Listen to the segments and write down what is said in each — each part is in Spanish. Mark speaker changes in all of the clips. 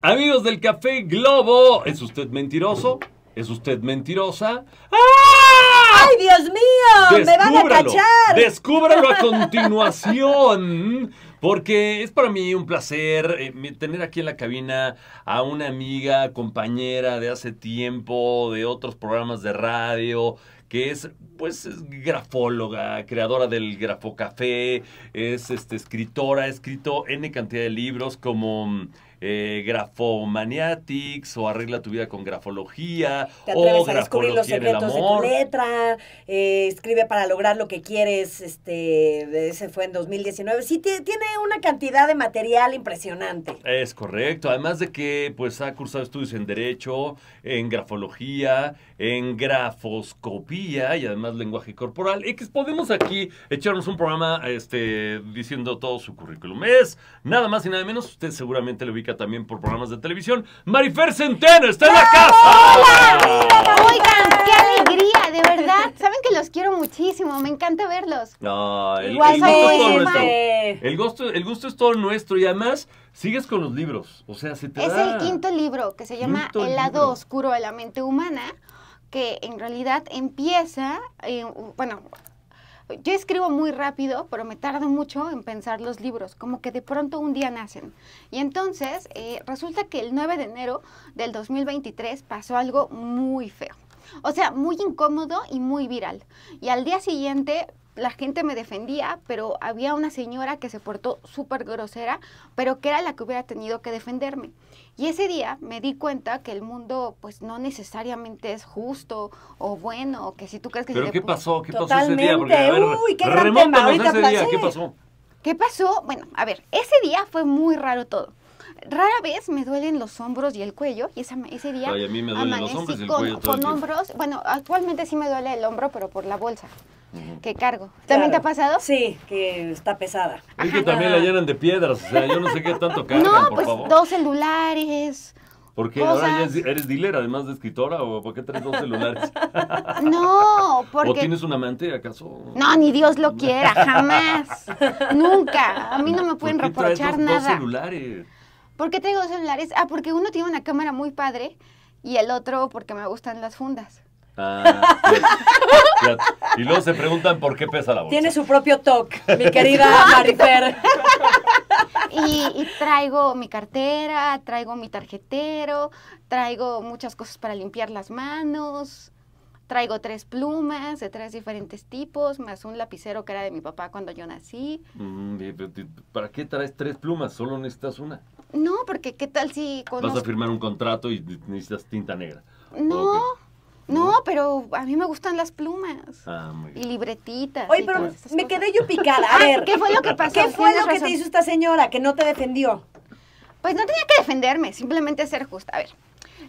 Speaker 1: Amigos del Café Globo, ¿es usted mentiroso? ¿Es usted mentirosa? ¡Ah!
Speaker 2: ¡Ay, Dios mío! ¡Me van a cachar!
Speaker 1: Descúbralo a continuación. Porque es para mí un placer eh, tener aquí en la cabina a una amiga, compañera de hace tiempo, de otros programas de radio, que es, pues, es grafóloga, creadora del Grafocafé, es este, escritora, ha escrito N cantidad de libros como eh, Grafomaniatics o Arregla tu vida con grafología
Speaker 2: Te
Speaker 1: o
Speaker 2: a descubrir los secretos de tu letra, eh, escribe para lograr lo que quieres, este, ese fue en 2019. Sí, tie- tiene una cantidad de material impresionante.
Speaker 1: Es correcto, además de que pues ha cursado estudios en Derecho, en Grafología, en Grafoscopía y además lenguaje corporal. Y que podemos aquí echarnos un programa este, diciendo todo su currículum. Es nada más y nada menos, usted seguramente lo ubica también por programas de televisión. Marifer Centeno está en la casa.
Speaker 3: Oigan, qué alegría, de verdad. Saben que los quiero muchísimo, me encanta verlos.
Speaker 1: No, el, el
Speaker 2: Igualmente.
Speaker 1: gusto es todo nuestro. El gusto, el gusto es todo nuestro y además sigues con los libros. O sea, se te
Speaker 3: Es
Speaker 1: da-
Speaker 3: el quinto libro que se llama
Speaker 1: Quinto
Speaker 3: El lado
Speaker 1: libro.
Speaker 3: oscuro de la mente humana, que en realidad empieza, eh, bueno, yo escribo muy rápido, pero me tardo mucho en pensar los libros, como que de pronto un día nacen. Y entonces eh, resulta que el 9 de enero del 2023 pasó algo muy feo. O sea, muy incómodo y muy viral. Y al día siguiente la gente me defendía, pero había una señora que se portó súper grosera, pero que era la que hubiera tenido que defenderme. Y ese día me di cuenta que el mundo pues no necesariamente es justo o bueno, o que si tú crees que... se
Speaker 1: ¿Pero
Speaker 3: le
Speaker 1: qué pasó? ¿Qué pasó ese día? A ver,
Speaker 2: Uy, qué gran tema. Ahorita
Speaker 1: ese día.
Speaker 2: placer.
Speaker 1: ¿Qué pasó?
Speaker 3: ¿Qué pasó? Bueno, a ver, ese día fue muy raro todo. Rara vez me duelen los hombros y el cuello, y esa, ese día
Speaker 1: Ay, a mí me duelen los
Speaker 3: amanecí
Speaker 1: hombros y el
Speaker 3: con,
Speaker 1: todo
Speaker 3: hombros. Bueno, actualmente sí me duele el hombro, pero por la bolsa Que cargo. ¿También te ha pasado?
Speaker 2: Sí, que está pesada.
Speaker 1: Es que
Speaker 3: Ajá.
Speaker 1: también la llenan de piedras, o sea, yo no sé qué tanto cargan,
Speaker 3: no,
Speaker 1: por
Speaker 3: pues
Speaker 1: favor.
Speaker 3: dos celulares.
Speaker 1: Porque ahora ya eres dealer, además de escritora, o por qué traes dos celulares?
Speaker 3: No,
Speaker 1: ¿O
Speaker 3: porque...
Speaker 1: tienes un amante, acaso?
Speaker 3: No, ni Dios lo quiera, jamás. Nunca. A mí no me
Speaker 1: ¿Por
Speaker 3: pueden
Speaker 1: qué traes
Speaker 3: reprochar
Speaker 1: dos, dos
Speaker 3: nada.
Speaker 1: celulares?
Speaker 3: ¿Por qué traigo dos celulares? Ah, porque uno tiene una cámara muy padre y el otro porque me gustan las fundas.
Speaker 1: Ah, ya- ya. Y luego se preguntan por qué pesa la bolsa.
Speaker 2: Tiene su propio toque, mi querida Marifer.
Speaker 3: Y, y traigo mi cartera, traigo mi tarjetero, traigo muchas cosas para limpiar las manos, traigo tres plumas de tres diferentes tipos, más un lapicero que era de mi papá cuando yo nací.
Speaker 1: Mm, ¿Para qué traes tres plumas? Solo necesitas una.
Speaker 3: No, porque qué tal si
Speaker 1: Vas a firmar un contrato y necesitas tinta negra.
Speaker 3: No. No, pero a mí me gustan las plumas.
Speaker 1: Ah, muy
Speaker 3: Y
Speaker 1: bien.
Speaker 3: libretitas.
Speaker 2: Oye,
Speaker 3: y
Speaker 2: pero me
Speaker 3: cosas.
Speaker 2: quedé yo picada. A
Speaker 3: Ah,
Speaker 2: ver,
Speaker 3: ¿qué fue lo que pasó?
Speaker 2: ¿qué fue
Speaker 3: Tienes
Speaker 2: lo que te hizo esta señora que no te defendió?
Speaker 3: Pues no tenía que defenderme, simplemente ser justa. A ver,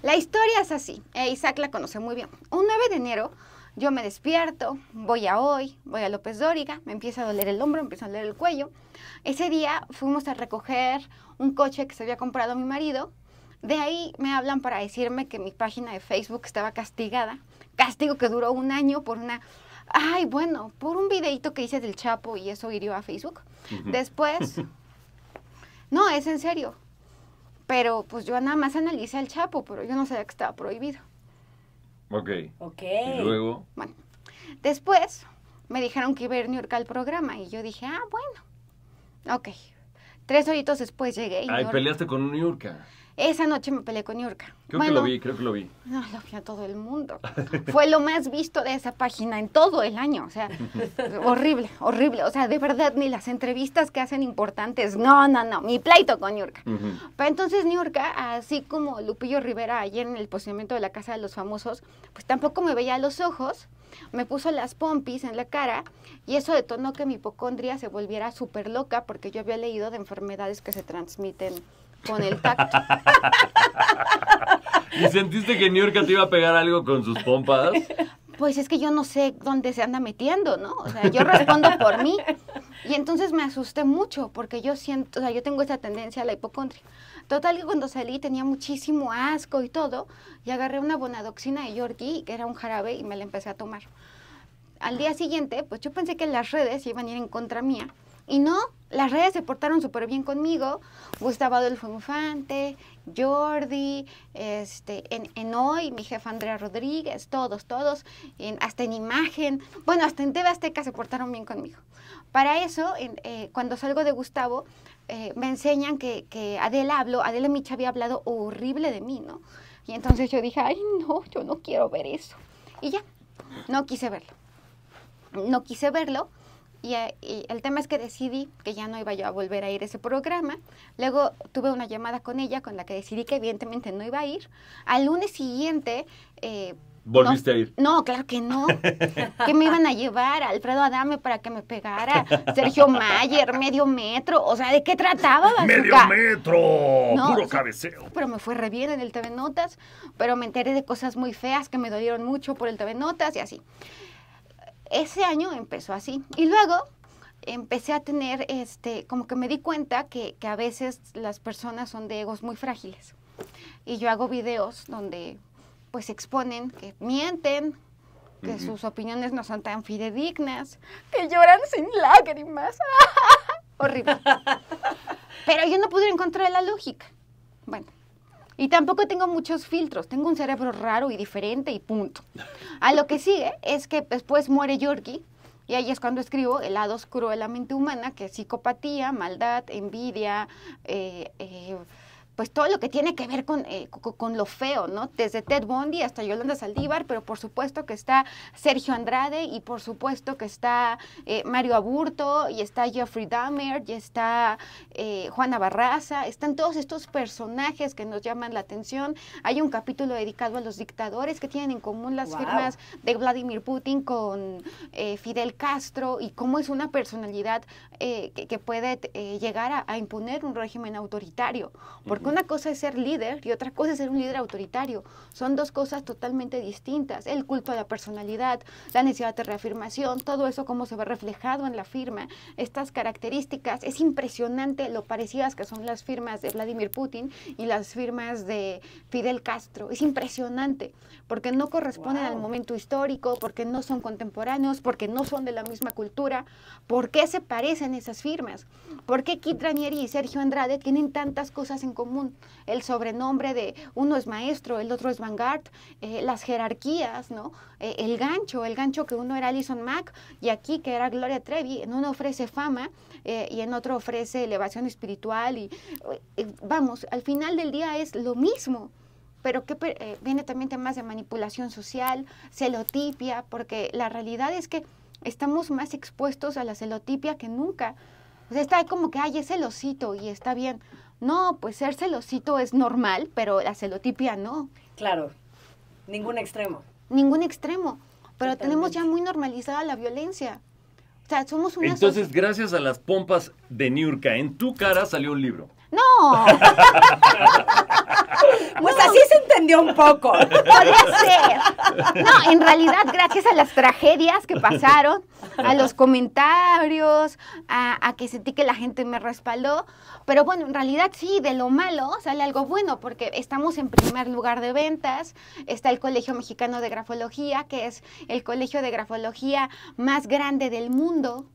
Speaker 3: la historia es así. e Isaac la conoce muy bien. Un 9 de enero yo me despierto, voy a hoy, voy a López Dóriga, me empieza a doler el hombro, me empieza a doler el cuello. Ese día fuimos a recoger un coche que se había comprado mi marido. De ahí me hablan para decirme que mi página de Facebook estaba castigada. Castigo que duró un año por una... Ay, bueno, por un videito que hice del Chapo y eso hirió a Facebook. Después... No, es en serio. Pero pues yo nada más analicé al Chapo, pero yo no sabía que estaba prohibido.
Speaker 1: Ok.
Speaker 2: Ok.
Speaker 1: Y luego,
Speaker 3: Bueno, después me dijeron que iba a ir New York al programa y yo dije, ah, bueno. Ok. Tres horitos después llegué y
Speaker 1: ay, peleaste con Niurka.
Speaker 3: Esa noche me peleé con Niurka.
Speaker 1: Creo que lo vi, creo que lo vi.
Speaker 3: No, lo vi a todo el mundo. Fue lo más visto de esa página en todo el año. O sea, horrible, horrible. O sea, de verdad, ni las entrevistas que hacen importantes. No, no, no. Mi pleito con Niurka.
Speaker 1: Ujú.
Speaker 3: Pero entonces Niurka, así como Lupillo Rivera ayer en el posicionamiento de la Casa de los Famosos, pues tampoco me veía a los ojos, me puso las pompis en la cara y eso detonó que mi hipocondria se volviera súper loca porque yo había leído de enfermedades que se transmiten con el tacto.
Speaker 1: ¿Y sentiste que Niurka te iba a pegar algo con sus pompas?
Speaker 3: Pues es que yo no sé dónde se anda metiendo, ¿no? O sea, yo respondo por mí. Y entonces me asusté mucho porque yo siento, o sea, yo tengo esa tendencia a la hipocondria. Total que cuando salí tenía muchísimo asco y todo, y agarré una bonadoxina de Yorkie, que era un jarabe, y me la empecé a tomar. Al día siguiente, pues yo pensé que las redes iban a ir en contra mía, Y no, las redes se portaron súper bien conmigo. Gustavo Adolfo Infante, Jordi, este, en, en, Hoy, mi jefa Andrea Rodríguez, todos, todos, en, hasta en imagen. Bueno, hasta en TV Azteca se portaron bien conmigo. Para eso, en, eh, cuando salgo de Gustavo, eh, me enseñan que, que Adela habló, Adela Micha había hablado horrible de mí, ¿no? Y entonces yo dije, ay, no, yo no quiero ver eso. Y ya, no quise verlo. No quise verlo. Y, eh, y, el tema es que decidí que ya no iba yo a volver a ir a ese programa. Luego tuve una llamada con ella con la que decidí que evidentemente no iba a ir. Al lunes siguiente... Eh,
Speaker 1: ¿Volviste
Speaker 3: no,
Speaker 1: a ir?
Speaker 3: No, claro que no. ¿Qué me iban a llevar? Alfredo Adame para que me pegara. Sergio Mayer, medio metro. O sea, ¿de qué trataba? Bazooka?
Speaker 1: ¡Medio metro!
Speaker 3: No,
Speaker 1: ¡Puro cabeceo!
Speaker 3: Pero me fue re bien en el TV Notas. Pero me enteré de cosas muy feas que me dolieron mucho por el TV Notas y así. Ese año empezó así. Y luego empecé a tener, este, como que me di cuenta que, que a veces las personas son de egos muy frágiles. Y yo hago videos donde pues exponen que mienten, que sus opiniones no son tan fidedignas, que lloran sin lágrimas. Horrible. Pero yo no pude encontrar la lógica. Bueno, y tampoco tengo muchos filtros, tengo un cerebro raro y diferente y punto. A lo que sigue es que después muere Yorkie y ahí es cuando escribo el lado oscuro de la mente humana, que es psicopatía, maldad, envidia, eh, eh, pues todo lo que tiene que ver con, eh, co- con lo feo, ¿no? Desde Ted Bundy hasta Yolanda Saldívar, pero por supuesto que está Sergio Andrade y por supuesto que está eh, Mario Aburto y está Jeffrey Dahmer y está eh, Juana Barraza, están todos estos personajes que nos llaman la atención. Hay un capítulo dedicado a los dictadores que tienen en común las
Speaker 2: Wow.
Speaker 3: firmas de Vladimir Putin con eh, Fidel Castro y cómo es una personalidad eh, que, que puede llegar a, a imponer un régimen autoritario. Porque una cosa es ser líder y otra cosa es ser un líder autoritario. Son dos cosas totalmente distintas. El culto a la personalidad, la necesidad de reafirmación, todo eso cómo se ve reflejado en la firma, estas características. Es impresionante lo parecidas que son las firmas de Vladimir Putin y las firmas de Fidel Castro. Es impresionante porque no corresponden al momento histórico, porque no son contemporáneos, porque no son de la misma cultura. ¿Por qué se parecen esas firmas? ¿Por qué Kit Ranieri y Sergio Andrade tienen tantas cosas en común? El sobrenombre de uno es maestro, el otro es vanguard, eh, las jerarquías, ¿no? Eh, el gancho, el gancho que uno era Alison Mack y aquí que era Gloria Trevi, en uno ofrece fama eh, y en otro ofrece elevación espiritual y vamos, al final del día es lo mismo pero que viene también temas de manipulación social, celotipia, porque la realidad es que estamos más expuestos a la celotipia que nunca. O sea, está como que, ay, es celosito y está bien. No, pues ser celosito es normal, pero la celotipia no.
Speaker 2: Claro, ningún extremo.
Speaker 3: Ningún extremo. Pero tenemos ya muy normalizada la violencia. O sea, somos una
Speaker 1: Entonces, gracias a las pompas de Niurka, en tu cara salió un libro.
Speaker 3: No,
Speaker 2: Pues así se entendió un poco.
Speaker 3: podría ser. No, en realidad, gracias a las tragedias que pasaron, a los comentarios, a, a que sentí que la gente me respaldó. Pero bueno, en realidad sí, de lo malo sale algo bueno, porque estamos en primer lugar de ventas. Está el Colegio Mexicano de Grafología, que es el colegio de grafología más grande del mundo.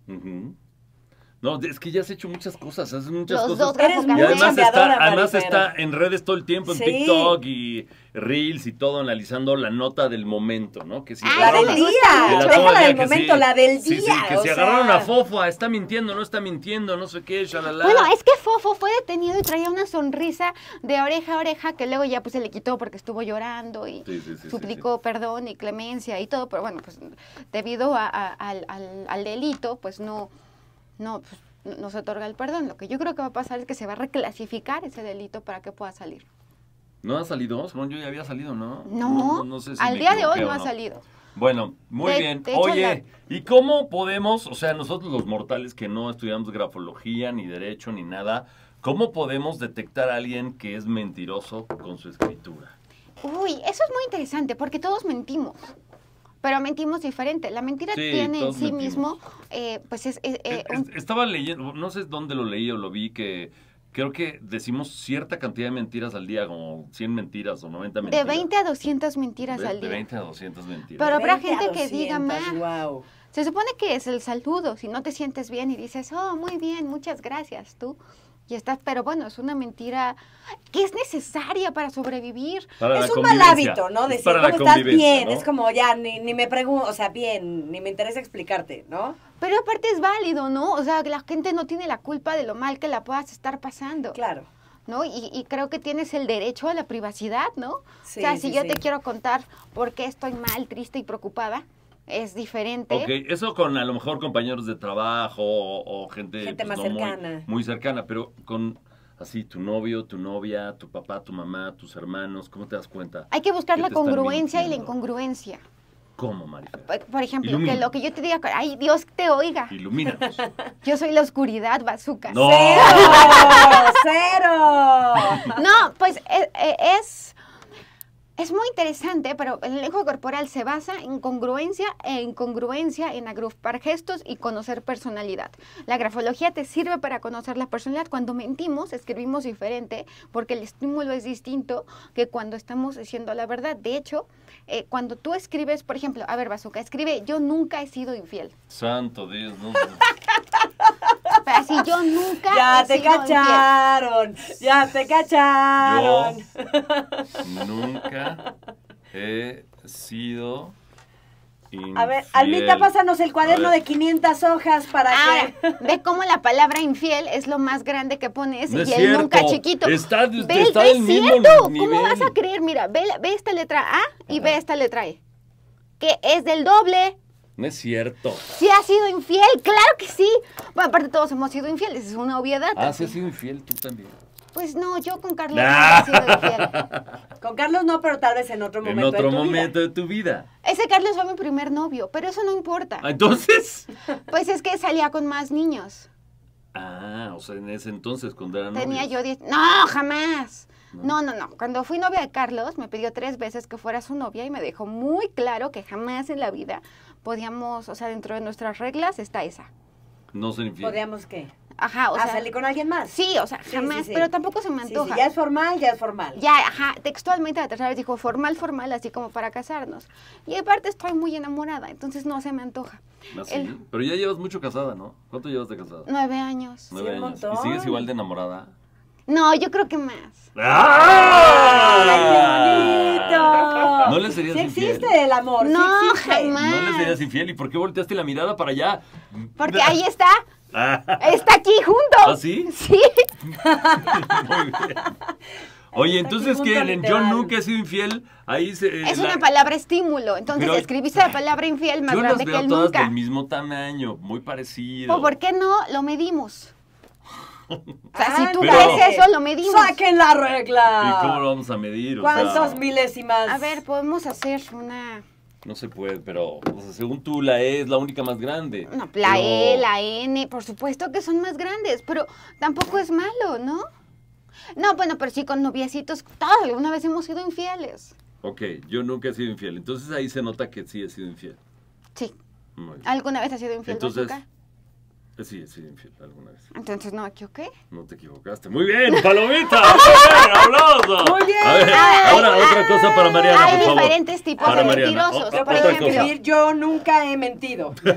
Speaker 1: No, es que ya has hecho muchas cosas, haces muchas
Speaker 3: Los
Speaker 1: cosas.
Speaker 3: dos
Speaker 2: Eres muy
Speaker 1: Y además está, además está en redes todo el tiempo, en
Speaker 2: Sí.
Speaker 1: TikTok y Reels y todo, analizando la nota del momento, ¿no? Que si
Speaker 3: Ah,
Speaker 2: La del día.
Speaker 1: que la del día,
Speaker 2: momento,
Speaker 1: sí.
Speaker 2: la del
Speaker 1: Sí, sí,
Speaker 2: día.
Speaker 1: que
Speaker 2: o
Speaker 1: se agarraron a Fofa, está mintiendo, no está mintiendo, no sé qué, shalala.
Speaker 3: Bueno, es que Fofo fue detenido y traía una sonrisa de oreja a oreja que luego ya pues se le quitó porque estuvo llorando y
Speaker 1: Sí, sí, sí, sí,
Speaker 3: suplicó perdón y clemencia y todo, pero bueno, pues debido a- a- al, al- al delito, pues no, no, pues, no se otorga el perdón. Lo que yo creo que va a pasar es que se va a reclasificar ese delito para que pueda salir.
Speaker 1: ¿No ha salido? Según yo ya había salido, ¿no?
Speaker 3: No,
Speaker 1: no sé si
Speaker 3: al día de hoy no ha salido.
Speaker 1: Bueno, muy
Speaker 3: De-
Speaker 1: bien.
Speaker 3: de
Speaker 1: Oye, ¿y cómo podemos, o sea, nosotros los mortales que no estudiamos grafología, ni derecho, ni nada, ¿cómo podemos detectar a alguien que es mentiroso con su escritura?
Speaker 3: Uy, eso es muy interesante porque todos mentimos. Pero mentimos diferente. La mentira
Speaker 1: Sí,
Speaker 3: tiene en sí
Speaker 1: mentimos.
Speaker 3: mismo, eh, pues es, es- eh,
Speaker 1: Es-
Speaker 3: un-
Speaker 1: es- estaba leyendo, no sé dónde lo leí o lo vi, que creo que decimos cierta cantidad de mentiras al día, como 100 mentiras o 90
Speaker 3: De
Speaker 1: mentiras.
Speaker 3: 20 a 200 mentiras
Speaker 1: De-
Speaker 3: al
Speaker 1: de
Speaker 3: día.
Speaker 1: 20 a 200 mentiras.
Speaker 3: Pero habrá
Speaker 2: 20 a
Speaker 3: gente que diga
Speaker 2: 200,
Speaker 3: más.
Speaker 2: Wow.
Speaker 3: Se supone que es el saludo, si no te sientes bien y dices, oh, muy bien, muchas gracias, tú. Y estás, pero bueno, es una mentira que es necesaria para sobrevivir.
Speaker 1: Para
Speaker 2: Es un mal hábito, ¿no? Decir,
Speaker 1: para
Speaker 2: ¿cómo estás bien?
Speaker 1: ¿no?
Speaker 2: Es como, ya, ni, ni me pregunto, o sea, bien, ni me interesa explicarte, ¿no?
Speaker 3: Pero aparte es válido, ¿no? O sea, que la gente no tiene la culpa de lo mal que la puedas estar pasando.
Speaker 2: Claro.
Speaker 3: ¿no? Y, y creo que tienes el derecho a la privacidad, ¿no?
Speaker 2: Sí,
Speaker 3: o sea, si
Speaker 2: sí,
Speaker 3: yo
Speaker 2: sí.
Speaker 3: te quiero contar por qué estoy mal, triste y preocupada, es diferente.
Speaker 1: Ok, eso con a lo mejor compañeros de trabajo o, o gente,
Speaker 2: Gente
Speaker 1: pues,
Speaker 2: más
Speaker 1: no
Speaker 2: cercana.
Speaker 1: Muy, cercana, pero con así tu novio, tu novia, tu papá, tu mamá, tus hermanos, ¿cómo te das cuenta?
Speaker 3: Hay que buscar
Speaker 1: que
Speaker 3: la congruencia y la incongruencia.
Speaker 1: ¿Cómo, Marifer?
Speaker 3: Por, ejemplo,
Speaker 1: Ilumina.
Speaker 3: que lo que yo te diga, ay, Dios te oiga.
Speaker 1: Ilumínanos.
Speaker 3: Yo soy la oscuridad, bazooka.
Speaker 1: No.
Speaker 2: ¡Cero! ¡Cero!
Speaker 3: No, pues e- e- es, es muy interesante, pero el lenguaje corporal se basa en congruencia e incongruencia, en agrupar gestos y conocer personalidad. La grafología te sirve para conocer la personalidad. Cuando mentimos, escribimos diferente porque el estímulo es distinto que cuando estamos diciendo la verdad. De hecho, eh, cuando tú escribes, por ejemplo, a ver, Bazooka, escribe, yo nunca he sido infiel.
Speaker 1: Santo Dios, no.
Speaker 3: Pero así, yo nunca
Speaker 2: Ya
Speaker 3: he
Speaker 2: te
Speaker 3: infiel.
Speaker 2: cacharon, ya te cacharon.
Speaker 1: Yo nunca he sido
Speaker 2: A ver,
Speaker 1: infiel.
Speaker 2: Almita, pásanos el cuaderno de 500 hojas para
Speaker 3: Ahora,
Speaker 2: que...
Speaker 3: ve cómo la palabra infiel es lo más grande que pones
Speaker 1: No
Speaker 3: y
Speaker 1: es
Speaker 3: el
Speaker 1: cierto.
Speaker 3: nunca chiquito.
Speaker 1: Está-
Speaker 3: ve,
Speaker 1: está
Speaker 3: ve,
Speaker 1: mismo
Speaker 3: cierto. ¿Cómo vas a creer? Mira, ve, ve esta letra A y
Speaker 1: Ajá.
Speaker 3: ve esta letra E. Que es del doble.
Speaker 1: No es cierto.
Speaker 3: Si has sido infiel, claro que sí. Bueno, aparte todos hemos sido infieles, es una obviedad.
Speaker 1: Ah, sí has sido infiel tú también.
Speaker 3: Pues no, yo con Carlos
Speaker 1: Ah.
Speaker 3: no he sido infiel.
Speaker 2: Con Carlos no, pero tal vez en otro
Speaker 1: En
Speaker 2: momento
Speaker 1: otro
Speaker 2: de tu
Speaker 1: momento
Speaker 2: vida.
Speaker 1: de tu vida.
Speaker 3: Ese Carlos fue mi primer novio, pero eso no importa.
Speaker 1: Ah, Entonces.
Speaker 3: Pues es que salía con más niños.
Speaker 1: Ah, o sea, en ese entonces, cuando eran
Speaker 3: Tenía
Speaker 1: novios.
Speaker 3: yo 10. No, jamás.
Speaker 1: No.
Speaker 3: No, no, no. Cuando fui novia de Carlos, me pidió tres veces que fuera su novia y me dejó muy claro que jamás en la vida podíamos, o sea, dentro de nuestras reglas está esa.
Speaker 1: No ser infiel.
Speaker 2: ¿Podríamos qué?
Speaker 3: Ajá, o
Speaker 2: ¿A
Speaker 3: sea.
Speaker 2: salir con alguien más?
Speaker 3: Sí, o sea,
Speaker 2: Sí,
Speaker 3: jamás,
Speaker 2: sí, sí.
Speaker 3: pero tampoco se me
Speaker 2: Sí, sí,
Speaker 3: antoja.
Speaker 2: ya es formal, ya es formal.
Speaker 3: Ya, ajá, textualmente la tercera vez dijo formal, formal, así como para casarnos. Y aparte estoy muy enamorada, entonces no se me antoja.
Speaker 1: Ah, sí.
Speaker 3: El-
Speaker 1: Pero ya llevas mucho casada, ¿no? ¿Cuánto llevas de casada?
Speaker 3: Nueve años.
Speaker 1: Nueve
Speaker 2: un
Speaker 1: años. ¿Y
Speaker 2: montón.
Speaker 1: sigues igual de enamorada?
Speaker 3: No, yo creo que más.
Speaker 2: ¡Ay, qué bonito!
Speaker 1: ¿No le serías
Speaker 2: Sí
Speaker 1: infiel?
Speaker 2: existe el amor, sí
Speaker 3: No,
Speaker 2: existe.
Speaker 3: jamás.
Speaker 1: ¿No le serías infiel? ¿Y por qué volteaste la mirada para allá?
Speaker 3: Porque ahí está,
Speaker 1: Ah,
Speaker 3: está aquí junto.
Speaker 1: ¿Ah, sí?
Speaker 3: Sí.
Speaker 1: Muy bien. Oye,
Speaker 2: Está
Speaker 1: entonces que en yo
Speaker 2: literal.
Speaker 1: nunca he sido infiel, ahí se...
Speaker 3: Es
Speaker 1: la-
Speaker 3: una palabra estímulo. Entonces
Speaker 1: Pero-
Speaker 3: escribiste la palabra infiel más
Speaker 1: Yo las
Speaker 3: grande que
Speaker 1: veo
Speaker 3: el
Speaker 1: todas
Speaker 3: nunca.
Speaker 1: del mismo tamaño, muy parecido.
Speaker 3: ¿O por qué no lo medimos? O sea, si tú
Speaker 1: Pero-
Speaker 3: traes eso, lo medimos.
Speaker 2: ¡Saquen la
Speaker 1: ¿Y
Speaker 2: regla!
Speaker 1: cómo lo vamos a medir? O
Speaker 2: ¿Cuántos
Speaker 1: sea,
Speaker 2: milésimas?
Speaker 3: A ver, podemos hacer una...
Speaker 1: No se puede, pero o sea, según tú la E es la única más grande.
Speaker 3: No, la
Speaker 1: Pero-
Speaker 3: E, la N, por supuesto que son más grandes, pero tampoco es malo, ¿no? No, bueno, pero sí con noviecitos, todos alguna vez hemos sido infieles.
Speaker 1: Ok, yo nunca he sido infiel. Entonces ahí se nota que sí he sido infiel.
Speaker 3: Sí. ¿alguna vez has sido infiel,
Speaker 1: Entonces, sí he sido infiel alguna vez.
Speaker 3: Entonces no me equivoqué.
Speaker 1: No te equivocaste. Muy bien, palomita. Muy bien, aplauso.
Speaker 2: Muy bien.
Speaker 1: A ver,
Speaker 3: Ay,
Speaker 1: ahora
Speaker 3: ay,
Speaker 1: otra cosa para Mariana,
Speaker 3: Hay
Speaker 1: por favor.
Speaker 3: diferentes tipos
Speaker 1: Para
Speaker 3: de
Speaker 1: Mariana.
Speaker 3: mentirosos.
Speaker 1: O-
Speaker 3: por ejemplo,
Speaker 1: cosa.
Speaker 2: yo nunca he mentido.
Speaker 3: No,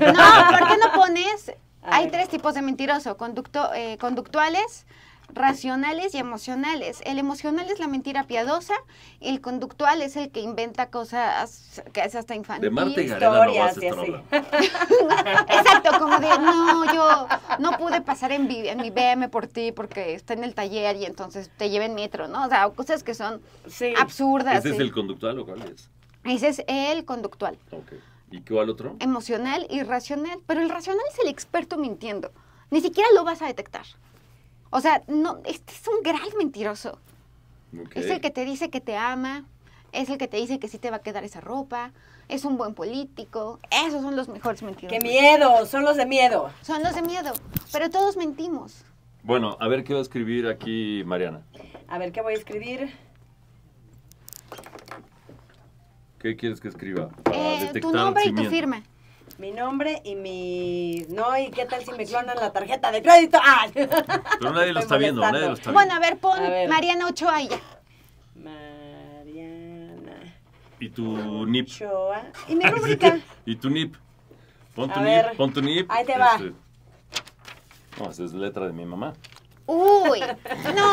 Speaker 3: ¿por qué no pones? Hay tres tipos de mentiroso, conducto, eh, conductuales, racionales y emocionales. El emocional es la mentira piadosa y el conductual es el que inventa cosas que es hasta infantil.
Speaker 1: De Marta y Gareda no vas a
Speaker 2: historias y
Speaker 1: estar
Speaker 2: así.
Speaker 1: hablando.
Speaker 3: Exacto, como de, no, yo no pude pasar en, mi BM por ti porque está en el taller y entonces te lleven metro, ¿no? O sea, cosas que son
Speaker 2: Sí.
Speaker 3: absurdas.
Speaker 1: ¿Ese es el conductual o cuál es?
Speaker 3: Ese es el conductual.
Speaker 1: Ok. ¿Y cuál otro?
Speaker 3: emocional y racional, pero el racional es el experto mintiendo. Ni siquiera lo vas a detectar. O sea, no, este es un gran mentiroso. Es el que te dice que te ama, es el que te dice que sí te va a quedar esa ropa, es un buen político. Esos son los mejores mentirosos.
Speaker 2: ¡Qué miedo! Son los de miedo.
Speaker 3: Son los de miedo, pero todos mentimos.
Speaker 1: Bueno, a ver qué va a escribir aquí Mariana.
Speaker 2: A ver, ¿qué voy a escribir?
Speaker 1: ¿Qué quieres que escriba? Para
Speaker 3: Eh, tu
Speaker 1: detectar
Speaker 3: nombre y tu firma.
Speaker 2: Mi nombre y mi... No, ¿y qué tal si me clonan la tarjeta de crédito? ¡Ah!
Speaker 1: Pero nadie lo está viendo,
Speaker 2: molestando.
Speaker 1: nadie lo está
Speaker 3: Bueno, a ver, pon
Speaker 2: A ver.
Speaker 3: Mariana Ochoa y ya.
Speaker 2: Mariana
Speaker 1: Y tu NIP.
Speaker 2: Ochoa. Y mi rúbrica.
Speaker 1: y tu NIP. Pon tu
Speaker 2: A
Speaker 1: NIP,
Speaker 2: ver.
Speaker 1: pon tu NIP.
Speaker 2: Ahí te va.
Speaker 1: Este, No, esa es letra de mi mamá.
Speaker 3: Uy, no.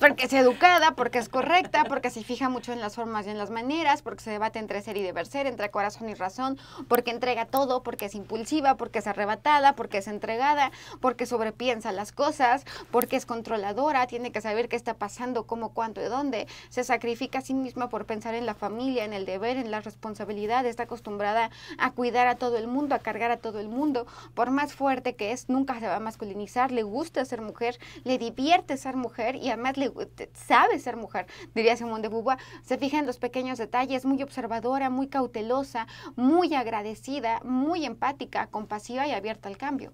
Speaker 3: Porque es educada, porque es correcta, porque se fija mucho en las formas y en las maneras, porque se debate entre ser y deber ser, entre corazón y razón, porque entrega todo, porque es impulsiva, porque es arrebatada, porque es entregada, porque sobrepiensa las cosas, porque es controladora, tiene que saber qué está pasando, cómo, cuánto y dónde, se sacrifica a sí misma por pensar en la familia, en el deber, en la responsabilidad, está acostumbrada a cuidar a todo el mundo, a cargar a todo el mundo, por más fuerte que es, nunca se va a masculinizar, le gusta ser mujer, le divierte ser mujer y además le sabe ser mujer, diría Simón de Beauvoir. Se fija en los pequeños detalles, muy observadora, muy cautelosa, muy agradecida, muy empática, compasiva y abierta al cambio.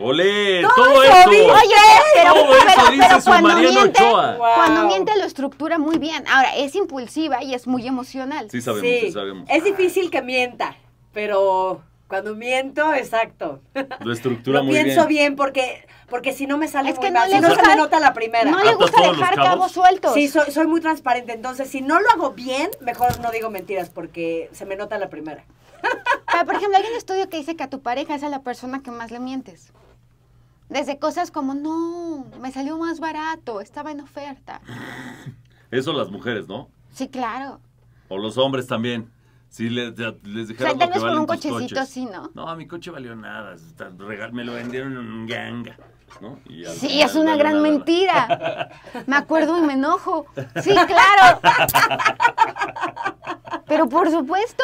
Speaker 1: ¡Olé!
Speaker 2: Todo
Speaker 1: ¡Todo
Speaker 2: eso
Speaker 1: eso!
Speaker 3: Oye, pero,
Speaker 1: Todo eso
Speaker 3: pero-
Speaker 1: dice
Speaker 3: pero
Speaker 1: su
Speaker 3: cuando miente.
Speaker 2: Wow.
Speaker 3: cuando miente lo estructura muy bien. Ahora, es impulsiva y es muy emocional.
Speaker 1: Sí sabemos, sí,
Speaker 2: Sí,
Speaker 1: sabemos.
Speaker 2: es difícil que mienta, pero cuando miento, exacto.
Speaker 1: Lo estructura
Speaker 2: Lo
Speaker 1: muy
Speaker 2: pienso
Speaker 1: bien.
Speaker 2: bien, porque, porque si no me sale
Speaker 3: Es
Speaker 2: muy
Speaker 3: que no
Speaker 2: mal, si no se
Speaker 3: gusta-
Speaker 2: me nota la primera.
Speaker 3: No le
Speaker 1: ¿Atas
Speaker 3: gusta dejar
Speaker 1: cabos?
Speaker 3: cabos sueltos.
Speaker 2: Sí, soy, soy muy transparente, entonces si no lo hago bien, mejor no digo mentiras porque se me nota la primera.
Speaker 3: Pero, por ejemplo, hay un estudio que dice que a tu pareja es a la persona que más le mientes. Desde cosas como, no, me salió más barato, estaba en oferta.
Speaker 1: Eso las mujeres, ¿no?
Speaker 3: Sí, claro.
Speaker 1: O los hombres también. Si les, les
Speaker 3: O sea,
Speaker 1: lo que valen
Speaker 3: un
Speaker 1: tus
Speaker 3: cochecito
Speaker 1: coches.
Speaker 3: sí, ¿no?
Speaker 1: No, mi coche valió nada. está- regal- Me lo vendieron en un ganga. ¿no? Y al
Speaker 3: Sí,
Speaker 1: final
Speaker 3: es una gran
Speaker 1: nada.
Speaker 3: mentira. Me acuerdo y me enojo. Sí, claro. Pero por supuesto.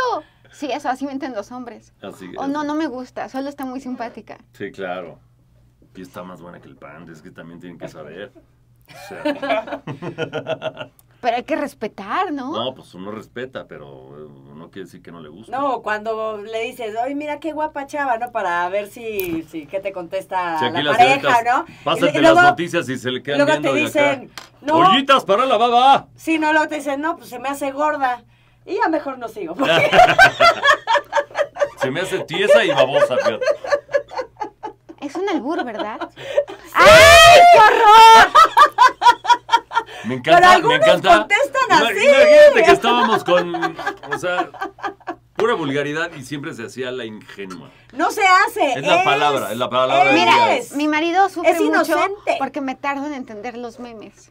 Speaker 3: Sí, eso así mienten los hombres.
Speaker 1: Así
Speaker 3: O
Speaker 1: es.
Speaker 3: no, no me gusta, solo está muy simpática.
Speaker 1: Sí, claro. Y está más buena que el pan, es que también tienen que saber. O sea,
Speaker 3: Pero hay que respetar, ¿no?
Speaker 1: no, pues uno respeta, pero eh, no quiere decir que no le guste.
Speaker 2: No, cuando le dices, oye, mira qué guapa chava, ¿no? Para ver si, si qué te contesta
Speaker 1: Si aquí
Speaker 2: la
Speaker 1: las
Speaker 2: pareja, ¿no?
Speaker 1: Pásate
Speaker 2: Y
Speaker 1: las noticias y se le quedan
Speaker 2: luego
Speaker 1: viendo
Speaker 2: te dicen,
Speaker 1: acá.
Speaker 2: no,
Speaker 1: ¡Ollitas para la baba!
Speaker 2: sí, no, luego te dicen, no, pues se me hace gorda. Y ya mejor no sigo. porque-
Speaker 1: Se me hace tiesa y babosa, fíjate.
Speaker 3: Es un albur, ¿verdad? ¡Ay, qué horror!
Speaker 1: Me encanta,
Speaker 2: Pero algunos
Speaker 1: me encanta.
Speaker 2: contestan
Speaker 1: Ima-
Speaker 2: así.
Speaker 1: Imagínate que estábamos con, o sea, pura vulgaridad y siempre se hacía la ingenua.
Speaker 2: No se hace.
Speaker 1: Es la palabra, es la palabra
Speaker 3: Mira.
Speaker 2: Es.
Speaker 3: mi marido sufre
Speaker 2: Es
Speaker 3: mucho
Speaker 2: inocente.
Speaker 3: porque me tardo en entender los memes.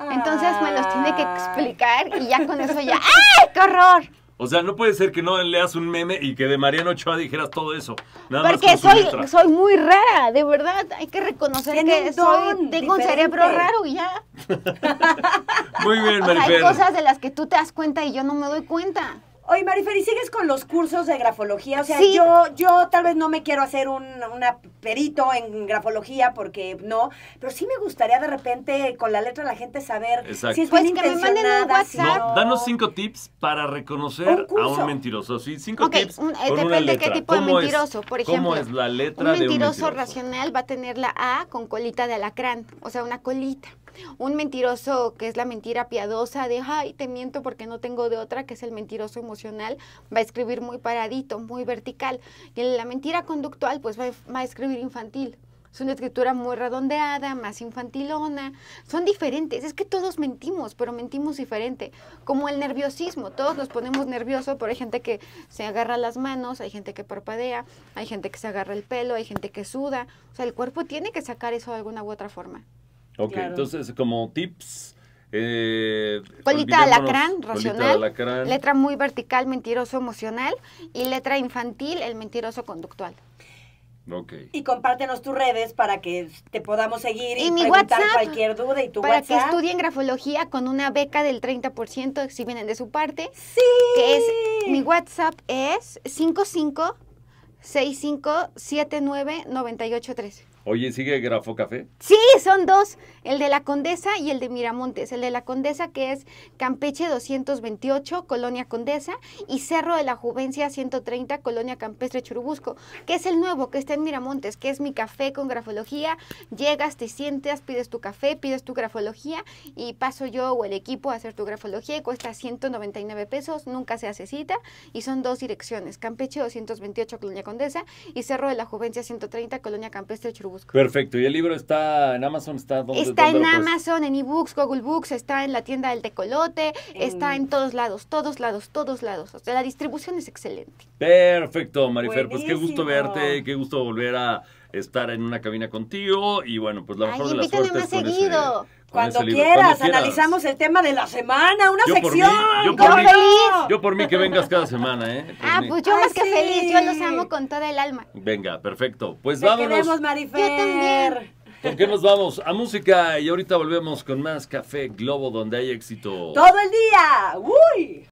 Speaker 3: Entonces me los tiene que explicar y ya con eso ya. ¡Ay, qué horror!
Speaker 1: O sea, no puede ser que no leas un meme y que de Mariano Ochoa dijeras todo eso. Nada
Speaker 3: Porque soy,
Speaker 1: letra.
Speaker 3: soy muy rara, de verdad. Hay que reconocer
Speaker 2: Tiene
Speaker 3: que
Speaker 2: un
Speaker 3: soy, tengo un cerebro raro y ya.
Speaker 1: Muy bien,
Speaker 3: O sea, hay
Speaker 1: Marifer.
Speaker 3: cosas de las que tú te das cuenta y yo no me doy cuenta.
Speaker 2: Oye, Marifer, ¿y sigues con los cursos de grafología? O sea,
Speaker 3: Sí.
Speaker 2: yo, yo tal vez no me quiero hacer un una perito en grafología porque no, pero sí me gustaría de repente con la letra de la gente saber
Speaker 1: Exacto.
Speaker 2: si es
Speaker 3: Pues
Speaker 2: bien
Speaker 3: que me manden un
Speaker 2: intencionada,
Speaker 3: WhatsApp.
Speaker 1: No, danos cinco tips para reconocer
Speaker 2: Un
Speaker 1: a un mentiroso. Sí, cinco
Speaker 3: Ok,
Speaker 1: tips.
Speaker 3: un- eh,
Speaker 1: con una
Speaker 3: depende qué
Speaker 1: letra.
Speaker 3: tipo de
Speaker 1: ¿Cómo es-
Speaker 3: mentiroso, por ejemplo.
Speaker 1: ¿Cómo es la letra
Speaker 3: Un
Speaker 1: de un
Speaker 3: mentiroso? racional va a tener la A con colita de alacrán, o sea, una colita. Un mentiroso que es la mentira piadosa de, ay, te miento porque no tengo de otra, que es el mentiroso emocional, va a escribir muy paradito, muy vertical. Y la mentira conductual, pues va, a- va a escribir infantil. Es una escritura muy redondeada, más infantilona. Son diferentes. Es que todos mentimos, pero mentimos diferente. Como el nerviosismo. Todos nos ponemos nerviosos, pero hay gente que se agarra las manos, hay gente que parpadea, hay gente que se agarra el pelo, hay gente que suda. O sea, el cuerpo tiene que sacar eso de alguna u otra forma.
Speaker 1: Ok,
Speaker 2: Claro.
Speaker 1: entonces como tips. Eh,
Speaker 3: Colita de alacrán, racional.
Speaker 1: alacrán.
Speaker 3: Letra muy vertical, mentiroso emocional. Y letra infantil, el mentiroso conductual.
Speaker 1: Ok.
Speaker 2: Y compártenos tus redes para que te podamos seguir y,
Speaker 3: Y mi
Speaker 2: preguntar
Speaker 3: WhatsApp,
Speaker 2: cualquier duda y tu
Speaker 3: Para que
Speaker 2: WhatsApp.
Speaker 3: estudien grafología con una beca del 30% si vienen de su parte.
Speaker 2: Sí.
Speaker 3: que es mi WhatsApp es 55 65 79 98 13.
Speaker 1: Oye, ¿sigue Grafo Café?
Speaker 3: Sí, son dos, el de la Condesa y el de Miramontes. El de la Condesa que es Campeche 228, Colonia Condesa, y Cerro de la Juvencia 130, Colonia Campestre Churubusco, que es el nuevo que está en Miramontes, que es mi café con grafología. Llegas, te sientas, pides tu café, pides tu grafología y paso yo o el equipo a hacer tu grafología y cuesta 199 pesos, nunca se hace cita y son dos direcciones, Campeche 228, Colonia Condesa y Cerro de la Juvencia 130, Colonia Campestre Churubusco.
Speaker 1: Perfecto. ¿Y el libro está en Amazon? ¿Está dónde?
Speaker 3: Está
Speaker 1: dónde
Speaker 3: en Amazon, en ebooks, Google Books, está en la tienda del Tecolote, está en todos lados, todos lados, todos lados. O sea, la distribución es excelente.
Speaker 1: Perfecto, Marifer. Pues qué gusto verte, qué gusto volver a estar en una cabina contigo. Y bueno, pues la
Speaker 3: Ay,
Speaker 1: mejor de las suertes
Speaker 3: más
Speaker 1: con ese-
Speaker 3: seguido.
Speaker 1: con
Speaker 2: Cuando
Speaker 1: ese
Speaker 2: quieras,
Speaker 1: Cuando quieras.
Speaker 2: analizamos el tema de la semana, una
Speaker 1: Yo por mí-
Speaker 2: sección.
Speaker 1: yo por
Speaker 2: ¿cómo
Speaker 1: mí-? Yo por mí que vengas cada semana, ¿eh? Por
Speaker 3: Ah,
Speaker 1: mí.
Speaker 3: pues yo
Speaker 2: Ay,
Speaker 3: más que feliz, yo los amo con toda el alma.
Speaker 1: Venga, perfecto. Pues
Speaker 2: Te
Speaker 1: vámonos.
Speaker 2: queremos, Marifer.
Speaker 3: Yo también.
Speaker 1: ¿Con qué nos vamos? A música y ahorita volvemos con más Café Globo donde hay éxito.
Speaker 2: Todo el día. Uy.